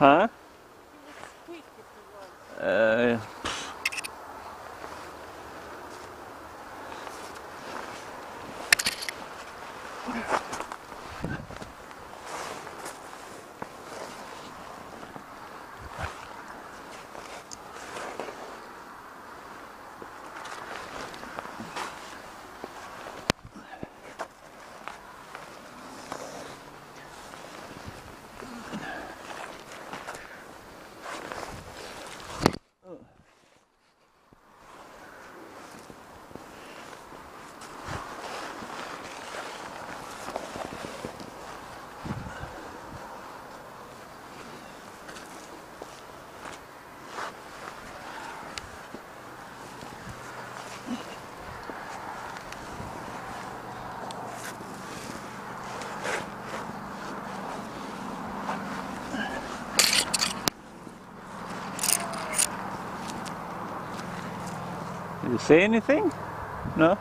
Huh? He would squeak if he was. Uh, Say anything? No?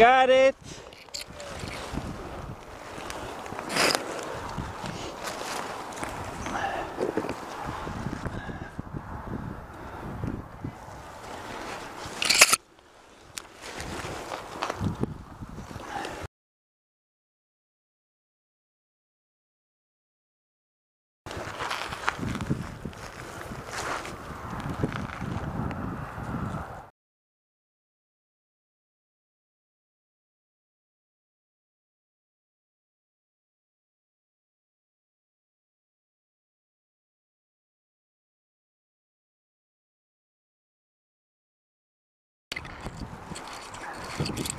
Got it! и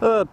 呃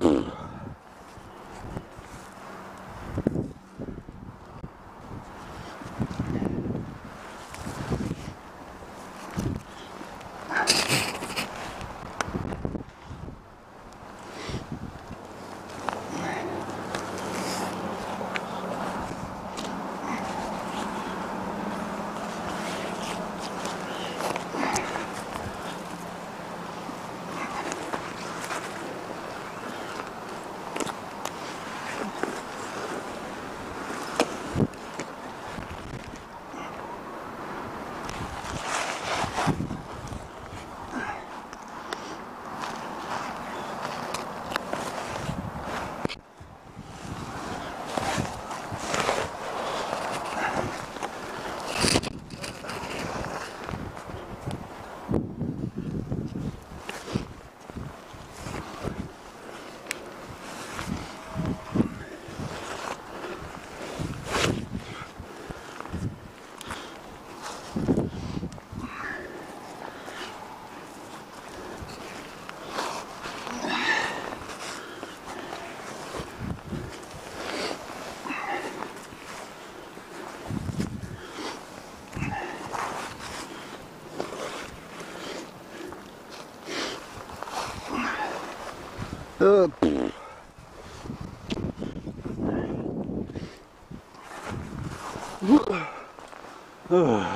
Uh. Uh.